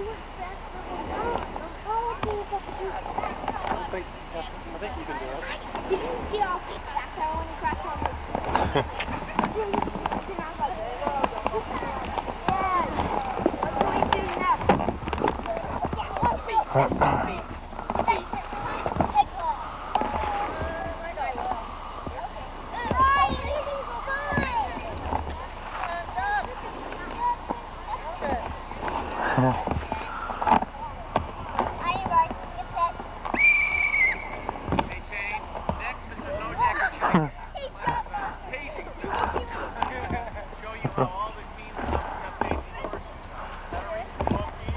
I think you can do it Shane, next Mr. Bojack show you how all the teams have made scores. Gotta reach the monkey.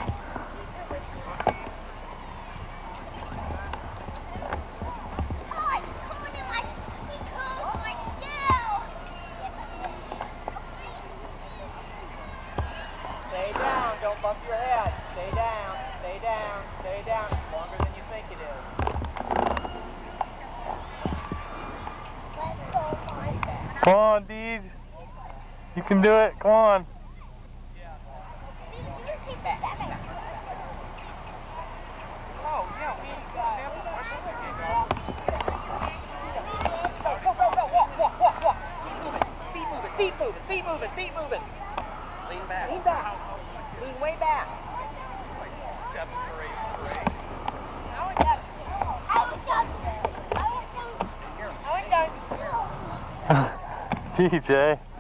Stay down, don't bump your head. Stay down, stay down, stay down. It's longer than you think it is. Come on, Deej. You can do it. Come on. Oh, feet moving, feet moving, feet moving. Lean back. Lean back. Lean way back. Seven parades parade. DJ. Final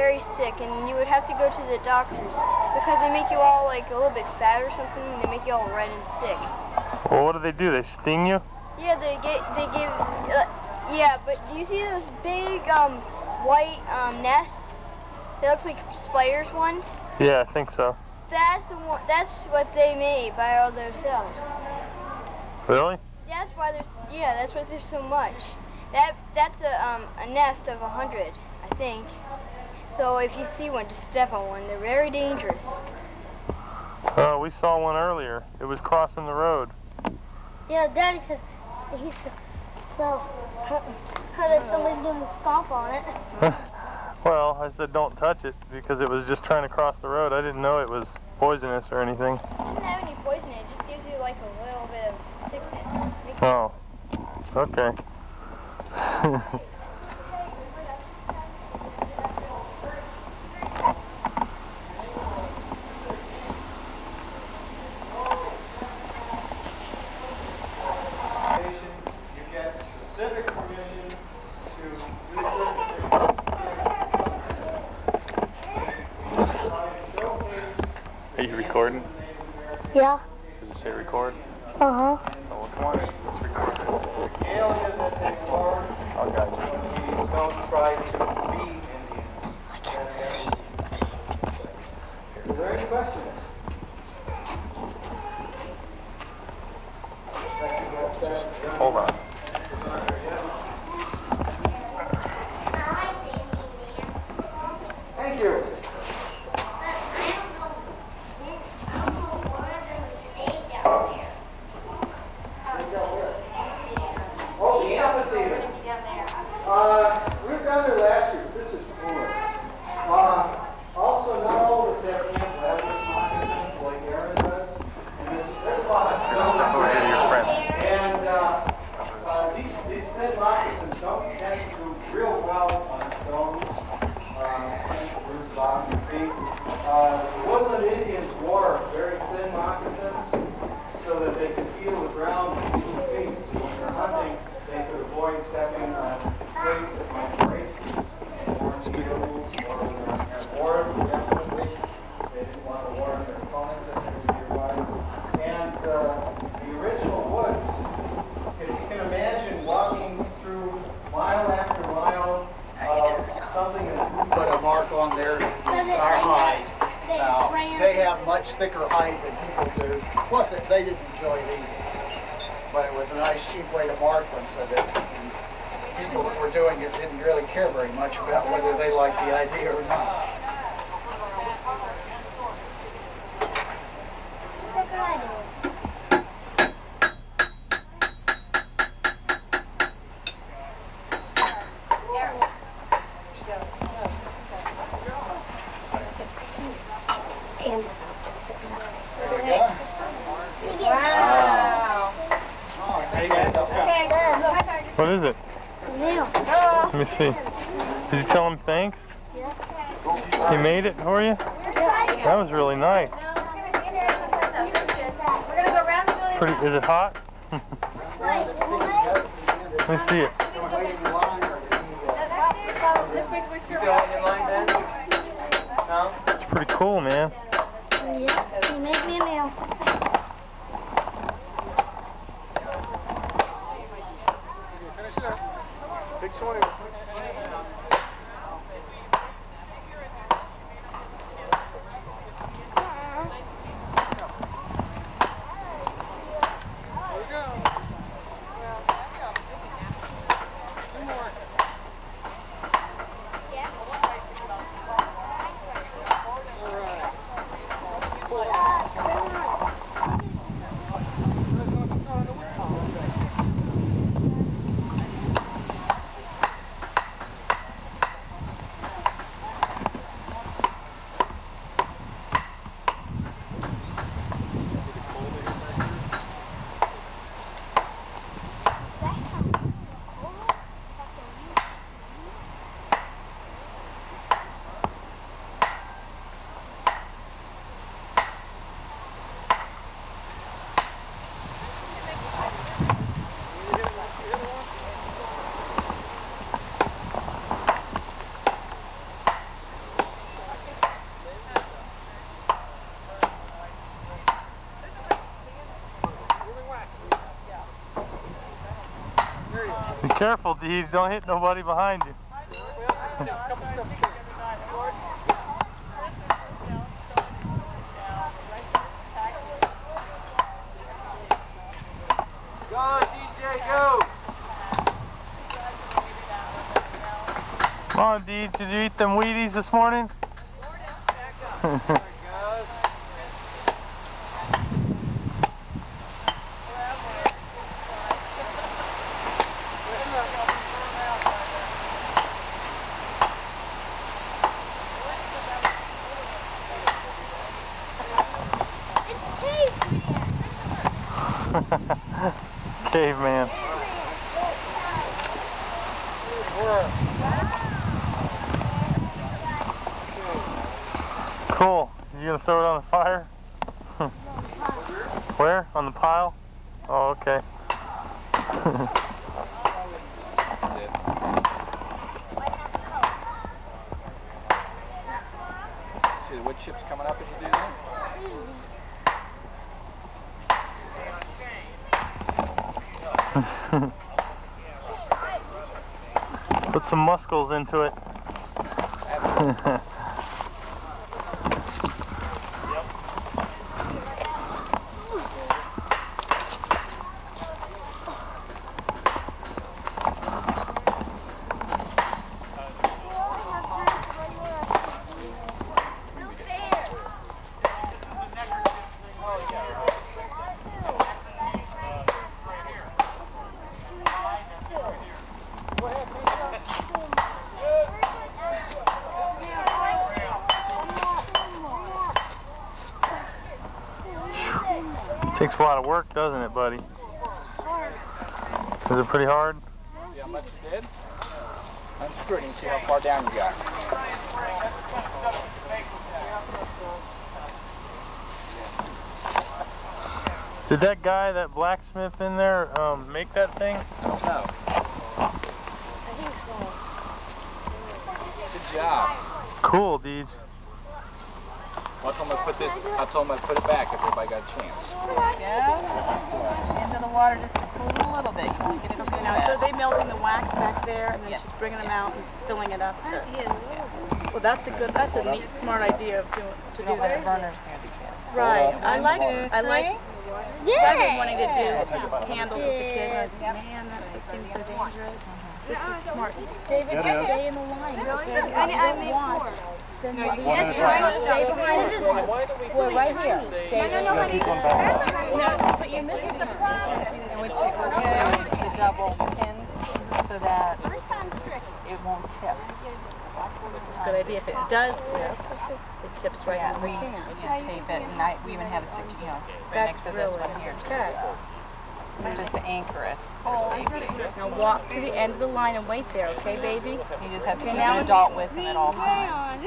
very sick, and you would have to go to the doctors because they make you all like a little bit fat or something, and they make you all red and sick. Well, what do they do? They sting you? Yeah, they get, they give, uh, yeah, but do you see those big, um, white, um, nests? They looks like spiders ones. Yeah, I think so. That's the one, that's what they made by all themselves. Really? That's why there's yeah, that's why there's so much. That that's a um a nest of a hundred, I think. So if you see one, just step on one. They're very dangerous. Oh, we saw one earlier. It was crossing the road. Yeah, Daddy said he said so. Heard that somebody's gonna stomp on it. well, I said don't touch it because it was just trying to cross the road. I didn't know it was poisonous or anything. It doesn't have any poison in it. It just gives you like a little bit of sickness. Oh, okay. You get specific permission to do certain Are you recording? Yeah. Does it say record? Uh huh. Oh, well, come on in. Let's record this. The alien that they are, I'll guide you. we don't try to be Indians. I can't see. Are there any questions? Hold on. Thank you. Oh, the amphitheater. Uh, we were down there last year, this is cooler. Uh, also, not all of us have camp Levis moccasins like Aaron does. And there's, there's a lot of Step snow. over here to your friend. And, uh, uh, these, these thin moccasins don't tend to do real well on stones. Um, the bottom of feet. Uh, the woodland Indians wore very thin moccasins so that they could feel the ground with their feet. So when they're hunting, they could avoid stepping on twigs that might break. Or needles, or uh, warren, definitely. They didn't want to warn their opponents if they were nearby. And uh, the original woods, if you can imagine walking through mile after mile of something that you put a mark on their our hide. They Now, they have much thicker hide than people do. Plus, it- they didn't enjoy it either. But it was a nice, cheap way to mark them so that people that were doing it didn't really care very much about whether they liked the idea or not. And There you go. Wow. What is it? now, Let me see. Did you tell him thanks? He made it for you? That was really nice. We're gonna go around the building. Pretty. Is it hot? Let me see it. Waiting in line or the, This makes me You going in line, Ben? No? It's pretty cool, man. yeah, he made me a meal. Swing. Careful, Deej. Don't hit nobody behind you. Go DJ, go! Come on, Deej. Did you eat them Wheaties this morning? Cool. You gonna throw it on the fire? Where? On the pile? Oh, okay. Wood chips coming up as you do that? Put some muscles into it. Takes a lot of work, doesn't it, buddy? Is it pretty hard? See how much you did? Unscrew it and see how far down you got. Did that guy, that blacksmith in there, um, make that thing? I don't know. Good job. Cool, Deej. I told him to put this. I told him to put it back if everybody got a chance. Yeah, into the water just to cool it a little bit. You get it too Now, so bad. they melting the wax back there and then Yes. she's bringing them out and filling it up to. Well, that's a good, that's a neat, smart idea of doing, to do don't let the that. burners near the kids. Right, I like, I like, three. I've been wanting to do candles with the kids. I Man, that seems so dangerous. This is smart. David, stay in the line. I, I made four. Then No, you you can't stay try to behind us. Well, right here. David. know how to do No, but you're missing the And what you would do is you double pins so that it won't tip. It's a good idea. If it does tip, it tips right Yeah, in the can. yeah, tape it, and I, we even have it, you know, right That's next to this really one here. too, good. So- Just to anchor it oh, for safety. Now walk to the end of the line and wait there, okay, baby? You just have to Okay, keep an adult with them at all times.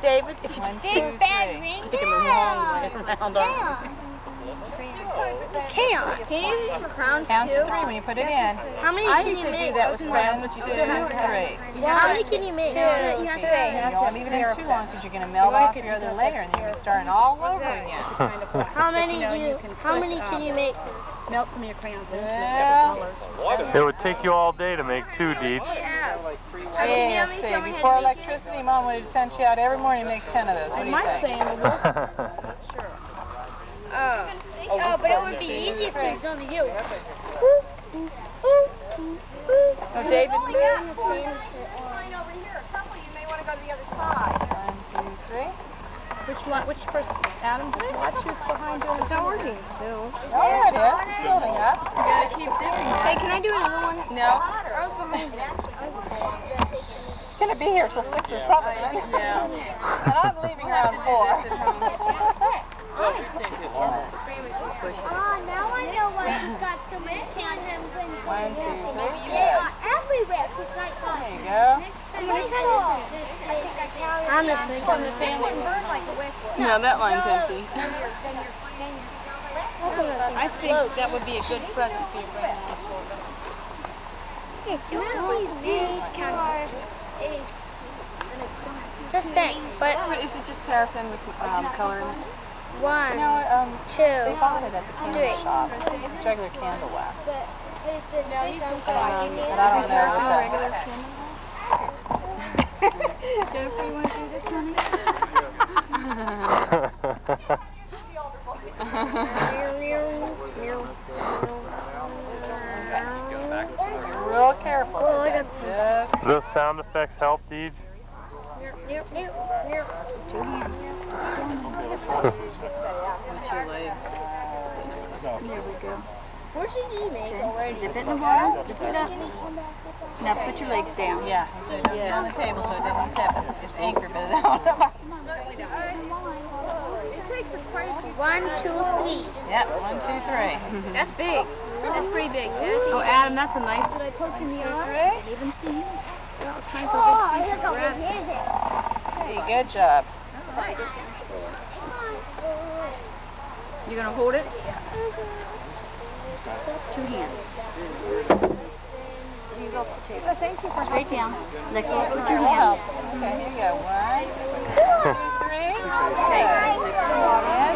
David, if you take two, bad ring take him a long way around on Chaos. Can you use it crowns Count too? to three when you put it in. How many I can you usually make? do that with One, crayons, but you two, still have to three. How many can you make? Two. You have to You don't leave it in too long because you're going to melt off your other layer and then you're going to start it all over again. How many do you you? How many can you make? Melt some of your crayons into Well, different colors. It would take you all day to make two, Deej. Yeah. Yeah, see, before electricity, Mom would have sent you out every morning to make 10 of those. What do you My think? saying will work. Oh. Oh, but it would be easy if it was only you. Oh, David, One, two, three. Which one, which person? Adam, just watch who's behind you. It's not working still. Oh, it is. It's building up. You gotta keep dipping. Hey, can I do another one? No. It's going to be here till 6 or 7. isn't? Yeah. And I'm leaving around 4. Ah, now I know why you got so many condoms and One, two, three. They are everywhere. Cause like, uh, There you go. I'm gonna try this. I'm just thinking the family. No, that line's empty. I think that would be a good present for your grandma. It's really big car. Just think, but Is it just paraffin with um, color in it? one, No, um, they bought it at the candle Three. shop. It's regular candle wax. but there's this big Um, but I don't know what Regular candle? Jennifer, you want to do this, honey? Real careful. Oh, I got Just this sound effects help, Deej? With your legs. Here we go. What should you make already? Dip it in the water. Dip it up. Now put your legs down. Yeah, yeah. on the table so it doesn't tip. It's, it's anchored, but it don't. One, two, three. Yep, one, two, three. That's big. That's pretty big. Oh, Adam, that's a nice. Did I poke in the eye? Even see oh, you. That was time Oh, a I good just grab. his head. Hey, good job. You're gonna hold it? Two hands. These off the table. Thank you for Straight down. Let go with your. Okay, here you go. One. Okay.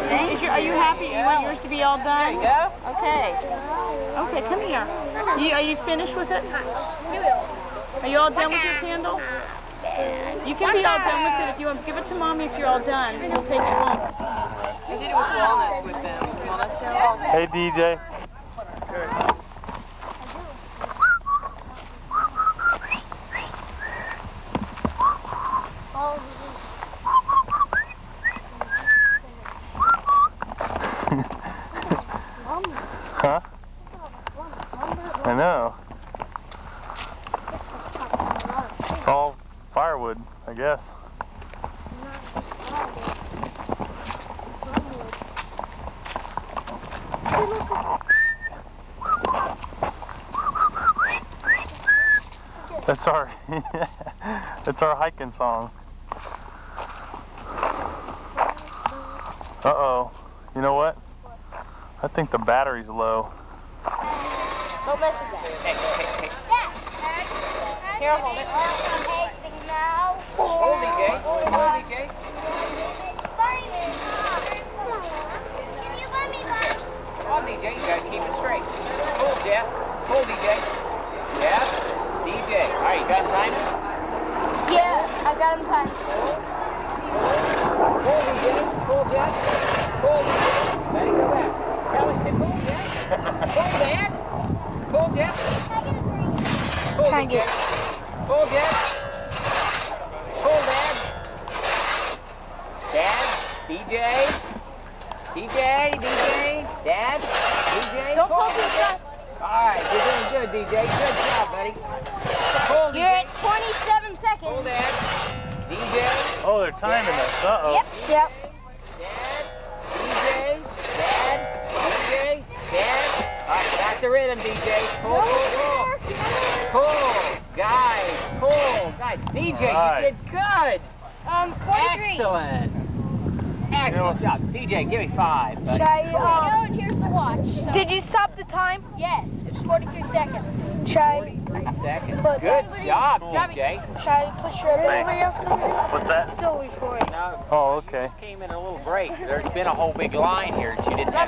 Okay. Is your, are you happy? You want yours to be all done? There you go. Okay. Okay, come here. You, are you finished with it? Do it. Are you all done with your candle? Uh, you can be all done with it if you want. Give it to mommy if you're all done. We'll take it home. I did it with walnuts with them. Walnuts, yeah. Hey, DJ. Huh? I know. It's all firewood, I guess. That's our that's our hiking song. Uh oh. You know what? I think the battery's low. Don't mess with that. Here, hold it. now. Hold DJ. Hold DJ. Can you let me back? Hold DJ. You gotta keep it straight. Hold Jeff. Hold DJ. Jeff. DJ. All right, you got time? Yeah, I got him timed. Hold DJ. Hold. Hold DJ. Let it go back. Tell him to hold Jeff. Hold Dad. Hold Jeff. Hold. Hold Jeff. Hold Dad. Dad. DJ. DJ. DJ. Dad. DJ. Don't hold pull DJ. All right, you're doing good, DJ. Good job, buddy. Hold You're at 27 seconds. Hold seconds. Dad. DJ. Oh, they're timing us. Uh oh. Yep, yep. Dad, DJ, Dad, DJ, Dad. All right, that's the rhythm, DJ. Pull, pull, pull. Pull, guys, pull, guys. DJ, Right. you did good. Um, 43. Excellent. Excellent job. DJ, give me five. buddy. Should I, um, and here's the watch. So. Did you stop the time? Yes, it's 43 seconds. Should I, seconds. But- Good job, DJ. should I push your everybody else come in? What's that? Still recording. No, Oh, okay. just came in a little break. There's been a whole big line here that you didn't have.